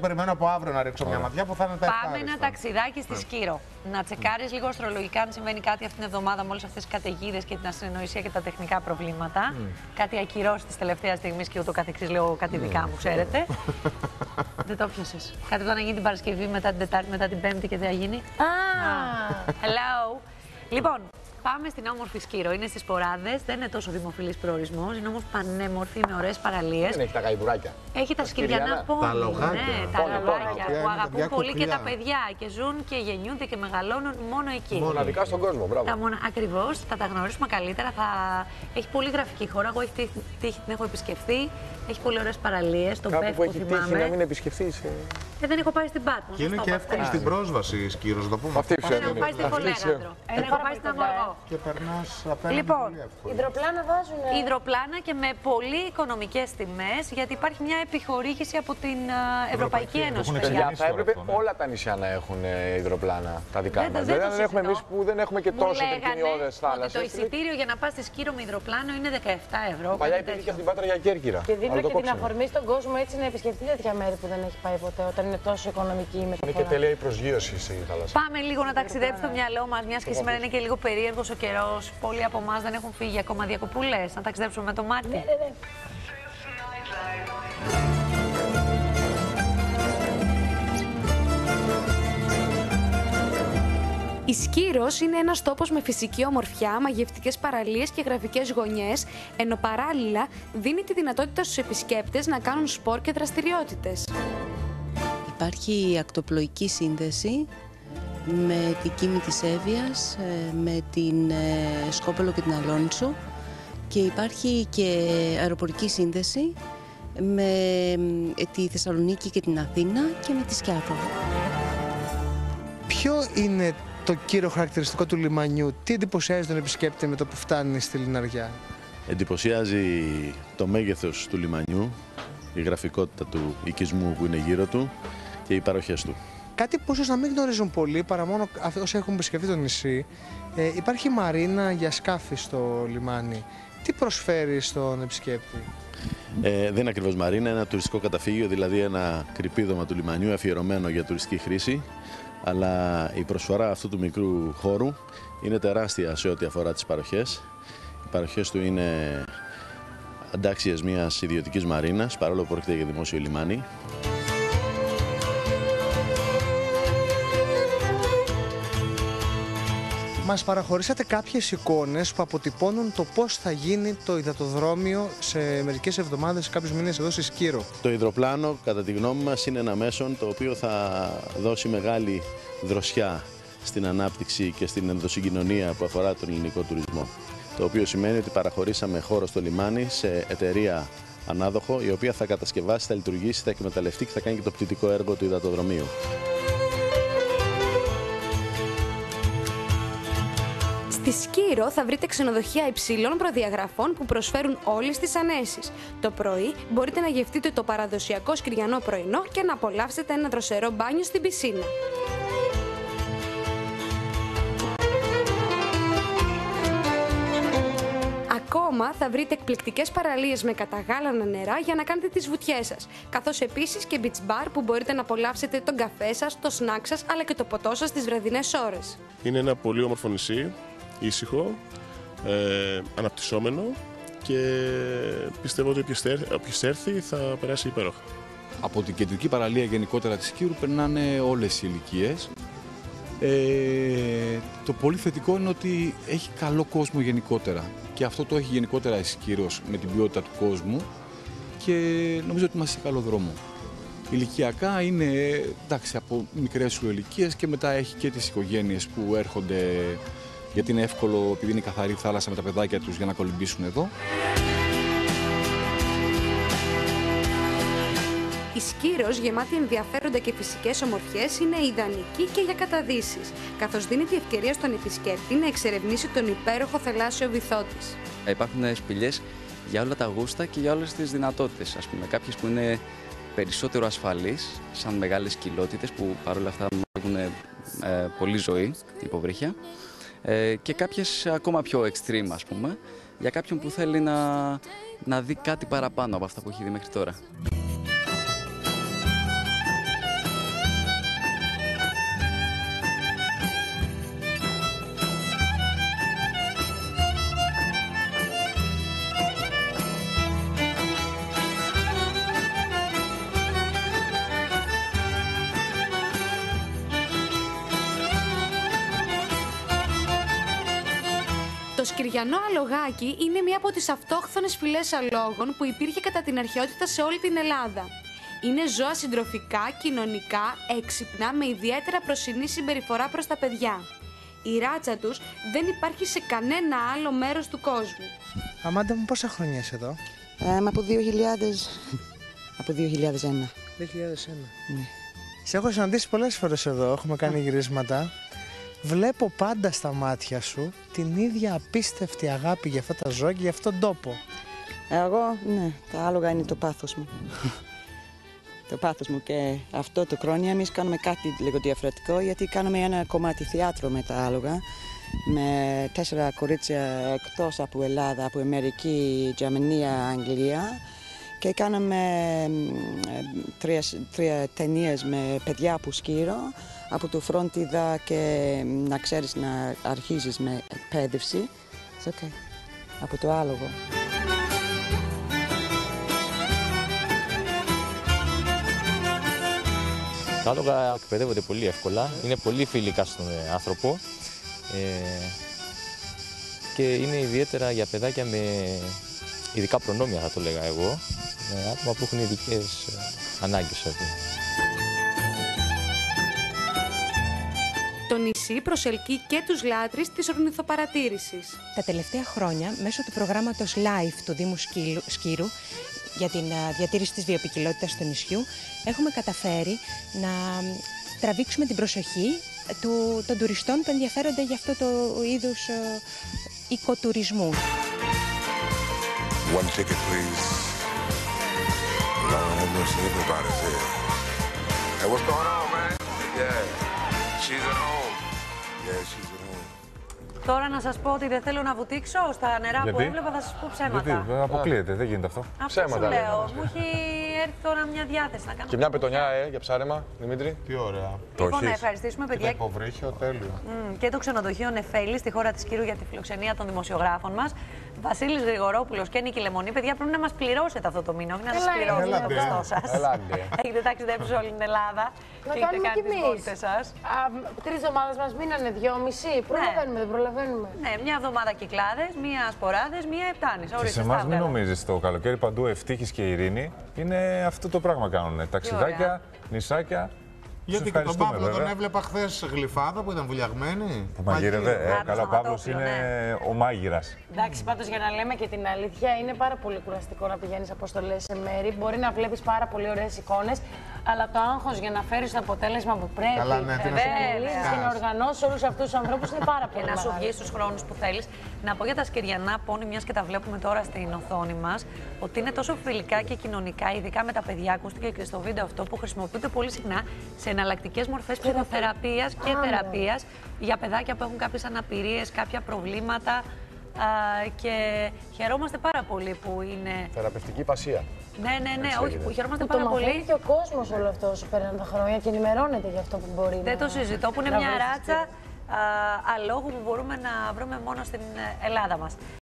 περιμένω από αύριο να ρίξω μια ματιά που θα είναι τα Πάμε ευχάριστα. ένα ταξιδάκι στη Σκύρο. Να τσεκάρεις λίγο αστρολογικά αν συμβαίνει κάτι αυτήν την εβδομάδα με όλες αυτές τις καταιγίδες και την ασυνοησία και τα τεχνικά προβλήματα. Κάτι ακυρώσεις τη τελευταίας στιγμής και ούτω καθεξής. Λέω κάτι δικά μου, ξέρετε. δεν το πιασε. Κάτι το να γίνει την Παρασκευή μετά την Τετάρτη, μετά την Πέμπτη και δεν θα γίνει. Α, Hello. Λοιπόν, πάμε στην όμορφη Σκύρο. Είναι στις Ποράδες. Δεν είναι τόσο δημοφιλής προορισμός. Είναι όμως πανέμορφη με ωραίες παραλίες. Δεν έχει τα γαϊδουράκια. Έχει τα σκυριανά σκυριανά. πόνι. Τα λογάκια. Ναι, τα Πόνι, λογάκια πόνι. που Είναι αγαπούν παιδιά πολύ και κουκλιά. τα παιδιά. Και ζουν και γεννιούνται και μεγαλώνουν μόνο εκεί. Μοναδικά στον κόσμο, μπράβο. Τα μονα... Ακριβώς, θα τα γνωρίσουμε καλύτερα. Θα... Έχει πολύ γραφική χώρα. Εγώ έχει τύχει- τύχει, την έχω επισκεφθεί. Έχει πολύ ωραίες παραλίες. Τον Κάπου Πέφ που που έχει τύχει θυμάμαι. να μην επισκεφθείς. Ε, δεν έχω πάει στην Πάτμο. Και είναι σας και το είπα εύκολη χθες. στην πρόσβαση, Σκύρος, να το πούμε. Αυτή Δεν ξέρει. έχω πάει στην Φολέγανδρο. Δεν έχω πάει στην Αμοργό. Και περνάς απέναντι Λοιπόν, πολύ εύκολα. υδροπλάνα βάζουν. Υδροπλάνα και με πολύ οικονομικές τιμές, γιατί υπάρχει μια επιχορήγηση από την α, Ευρωπαϊκή Ευρωπαϊκή, Ένωση. έχουν παιδιά. Παιδιά, ξεκινήσει θα τώρα έπρεπε αυτό, ναι. όλα τα νησιά να έχουν ε, υδροπλάνα, τα δικά Δεν το- μας. δεν Δεν, το δεν έχουμε εμείς συζητώ. που δεν έχουμε και Μου τόσο λέγανε τριπινιώδε ότι θάλασσες. το εισιτήριο για να πας στη Σκύρο με υδροπλάνο είναι 17 ευρώ. Παλιά κάτι υπήρχε και τέτοιο. αυτή την Πάτρα για Κέρκυρα. Και Αλλά δίνουμε το και την κόψανε. αφορμή στον κόσμο έτσι να επισκεφτεί τέτοια μέρη που δεν έχει πάει ποτέ, όταν είναι τόσο οικονομική η Είναι και μεταφορά. τέλεια η προσγείωση στη θάλασσα. Πάμε λίγο να ταξιδέψει το μυαλό μας, μιας και σήμερα είναι και λίγο περίεργος ο καιρός. Πολλοί από εμάς δεν έχουν φύγει ακόμα διακοπούλες. Να ταξιδέψουμε με το μάτι. Ναι, ναι, ναι. Η Σκύρος είναι ένας τόπος με φυσική ομορφιά, μαγευτικές παραλίες και γραφικές γωνιές, ενώ παράλληλα δίνει τη δυνατότητα στους επισκέπτες να κάνουν σπορ και δραστηριότητες. Υπάρχει ακτοπλοϊκή σύνδεση με την Κίμη της Εύβοιας, ε, με την ε, Σκόπελο και την Αλόνσο και υπάρχει και αεροπορική σύνδεση με ε, τη Θεσσαλονίκη και την Αθήνα και με τη Σκιάθο. Ποιο είναι το κύριο χαρακτηριστικό του λιμανιού, τι εντυπωσιάζει τον επισκέπτη με το που φτάνει στη Λιναριά. Εντυπωσιάζει το μέγεθος του λιμανιού, η γραφικότητα του οικισμού που είναι γύρω του και οι παροχές του. Κάτι που ίσως να μην γνωρίζουν πολλοί, παρά μόνο αυτοί όσοι έχουν επισκεφτεί το νησί, ε, υπάρχει μαρίνα για σκάφη στο λιμάνι. Τι προσφέρει στον επισκέπτη; Ε, δεν είναι ακριβώς μαρίνα, είναι ένα τουριστικό καταφύγιο, δηλαδή ένα κρυπίδωμα του λιμανιού αφιερωμένο για τουριστική χρήση. Αλλά η προσφορά αυτού του μικρού χώρου είναι τεράστια σε ό,τι αφορά τις παροχές. Οι παροχές του είναι αντάξιες μιας ιδιωτικής μαρίνας, παρόλο που πρόκειται για δημόσιο λιμάνι. Μας παραχωρήσατε κάποιες εικόνες που αποτυπώνουν το πώς θα γίνει το υδατοδρόμιο σε μερικές εβδομάδες, σε κάποιους μήνες εδώ στη Σκύρο. Το υδροπλάνο, κατά τη γνώμη μας, είναι ένα μέσον το οποίο θα δώσει μεγάλη δροσιά στην ανάπτυξη και στην ενδοσυγκοινωνία που αφορά τον ελληνικό τουρισμό. Το οποίο σημαίνει ότι παραχωρήσαμε χώρο στο λιμάνι σε εταιρεία ανάδοχο, η οποία θα κατασκευάσει, θα λειτουργήσει, θα εκμεταλλευτεί και θα κάνει και το πτυτικό έργο του υδατοδρομίου. Στη Σκύρο θα βρείτε ξενοδοχεία υψηλών προδιαγραφών που προσφέρουν όλες τις ανέσεις. Το πρωί μπορείτε να γευτείτε το παραδοσιακό σκυριανό πρωινό και να απολαύσετε ένα δροσερό μπάνιο στην πισίνα. Ακόμα θα βρείτε εκπληκτικές παραλίες με καταγάλανα νερά για να κάνετε τις βουτιές σας, καθώς επίσης και beach bar που μπορείτε να απολαύσετε τον καφέ σας, το σνακ σας, αλλά και το ποτό σας τις βραδινές ώρες. Είναι ένα πολύ όμορφο νησί, ήσυχο, ε, αναπτυσσόμενο και πιστεύω ότι όποιος έρθει- όποιος έρθει θα περάσει υπέροχα. Από την κεντρική παραλία γενικότερα της Κύρου περνάνε όλες οι ηλικίες. Ε, το πολύ θετικό είναι ότι έχει καλό κόσμο γενικότερα και αυτό το έχει γενικότερα η Σκύρος με την ποιότητα του κόσμου και νομίζω ότι είμαστε σε καλό δρόμο. Ηλικιακά είναι εντάξει, από μικρές σου ηλικίες και μετά έχει και τις οικογένειες που έρχονται γιατί είναι εύκολο επειδή είναι καθαρή θάλασσα με τα παιδάκια τους για να κολυμπήσουν εδώ. Η Σκύρος, γεμάτη ενδιαφέροντα και φυσικές ομορφιές, είναι ιδανική και για καταδύσεις, καθώς δίνει τη ευκαιρία στον επισκέπτη να εξερευνήσει τον υπέροχο θαλάσσιο βυθό της. Υπάρχουν σπηλιές για όλα τα γούστα και για όλες τις δυνατότητες. Ας πούμε, κάποιες που είναι περισσότερο ασφαλείς, σαν μεγάλες κοιλότητες που παρόλα αυτά έχουν ε, πολύ ζωή, υποβρύχια. Ε, και κάποιες ακόμα πιο extreme, ας πούμε, για κάποιον που θέλει να, να δει κάτι παραπάνω από αυτά που έχει δει μέχρι τώρα. Σκυριανό αλογάκι είναι μία από τις αυτόχθονες φυλές αλόγων που υπήρχε κατά την αρχαιότητα σε όλη την Ελλάδα. Είναι ζώα συντροφικά, κοινωνικά, έξυπνα, με ιδιαίτερα προσινή συμπεριφορά προς τα παιδιά. Η ράτσα τους δεν υπάρχει σε κανένα άλλο μέρος του κόσμου. Αμάντα μου, πόσα χρόνια είσαι εδώ, Ε, μα από 2000... από 2001. 2001. Ναι. Σε έχω συναντήσει πολλές φορές εδώ, έχουμε κάνει γυρίσματα. Βλέπω πάντα στα μάτια σου την ίδια απίστευτη αγάπη για αυτά τα ζώα και για αυτόν τον τόπο. Εγώ, ναι, τα άλογα είναι το πάθος μου. το πάθος μου και αυτό το χρόνια εμείς κάνουμε κάτι λίγο διαφορετικό γιατί κάνουμε ένα κομμάτι θεάτρο με τα άλογα με τέσσερα κορίτσια εκτός από Ελλάδα, από Αμερική, Γερμανία, Αγγλία και κάναμε μ, ε, τρία, τρία ταινίες με παιδιά από σκύρο από το φρόντιδα και μ, να ξέρεις να αρχίζεις με εκπαίδευση. It's okay. Από το άλογο. Τα άλογα εκπαιδεύονται πολύ εύκολα, είναι πολύ φιλικά στον ε, άνθρωπο ε, και είναι ιδιαίτερα για παιδάκια με ειδικά προνόμια θα το λέγα εγώ, με άτομα που έχουν ειδικές ανάγκες. ας πούμε. Το νησί προσελκύει και τους λάτρεις της ορνηθοπαρατήρησης. Τα τελευταία χρόνια, μέσω του προγράμματος LIFE του Δήμου Σκύλου- Σκύρου για την α, διατήρηση της βιοποικιλότητας του νησιού, έχουμε καταφέρει να μ, τραβήξουμε την προσοχή του, των τουριστών που ενδιαφέρονται για αυτό το είδους ε, οικοτουρισμού. One ticket, please. Lord have mercy, everybody's here. Hey, what's going on, man? Yeah, she's at home. Yeah, she's at home. Τώρα να σας πω ότι δεν θέλω να βουτήξω στα νερά που Γιατί; έβλεπα, θα σας πω ψέματα. Γιατί, δεν αποκλείεται, δεν γίνεται αυτό. Αυτό σου λέω. Μου έχει έρθει τώρα μια διάθεση να κάνω. Και μια πετονιά, ε, για ψάρεμα, Δημήτρη. Τι ωραία. Λοιπόν, να ευχαριστήσουμε, παιδιά. Και το υποβρύχιο, τέλειο. Μμ, και το ξενοδοχείο Νεφέλη στη χώρα της Κύρου για τη φιλοξενία των δημοσιογράφων μας. Βασίλης Γρηγορόπουλος και Νίκη Λεμονή. Παιδιά, πρέπει να μας πληρώσετε αυτό το μήνα, όχι να σας Έλα, πληρώσετε το έλατε. πιστό σας. Έλατε. Έχετε ταξιδέψει σε όλη την Ελλάδα. Να και έχετε κάνουμε κάνει κι τις εμείς. βόλτες σας. Τρεις εβδομάδες μας μείνανε, δυόμιση. Προλαβαίνουμε, δεν προλαβαίνουμε. Ναι, μια εβδομάδα κυκλάδες, μία σποράδες, μία επτάνης. Και σε εμάς μην νομίζεις το καλοκαίρι παντού ευτύχη και ειρήνη. Είναι αυτό το πράγμα κάνουν. Ταξιδάκια, νησάκια. Γιατί Τους και τον ευχαριστούμε, Παύλο τον βέβαια. έβλεπα χθες γλυφάδα που ήταν βουλιαγμένη. Που μαγείρευε. Ε, Μάγειρο. καλά, ο Παύλος είναι ο μάγειρας. Εντάξει, πάντως για να λέμε και την αλήθεια, είναι πάρα πολύ κουραστικό να πηγαίνεις αποστολέ σε μέρη. Μπορεί να βλέπεις πάρα πολύ ωραίες εικόνες, αλλά το άγχος για να φέρεις το αποτέλεσμα που πρέπει. Καλά, ναι, τι να να σου συνομιλήσεις και να οργανώσει όλους αυτούς τους ανθρώπους είναι πάρα πολύ Και να σου μεγάλο. βγεις στου χρόνους που θέλεις. Να πω για τα σκυριανά πόνι, μιας και τα βλέπουμε τώρα στην οθόνη μας, ότι είναι τόσο φιλικά και κοινωνικά, ειδικά με τα παιδιά. Ακούστηκε και στο βίντεο αυτό που χρησιμοποιούνται πολύ συχνά σε εναλλακτικές μορφές ψυχοθεραπείας και Α, ναι. θεραπείας για παιδάκια που έχουν κάποιες αναπηρίες, κάποια προβλήματα. Α, και χαιρόμαστε πάρα πολύ που είναι. Θεραπευτική πασία. Ναι, ναι, ναι, Έτσι όχι, λέγεται. που χαιρόμαστε Που το πάρα μαθαίνει πολύ. και ο κόσμος όλο αυτό όσο περνάνε τα χρόνια και ενημερώνεται για αυτό που μπορεί Δεν να το συζητώ, που είναι να μια βοηθήσει. ράτσα α, αλόγου που μπορούμε να βρούμε μόνο στην ε, Ελλάδα μας.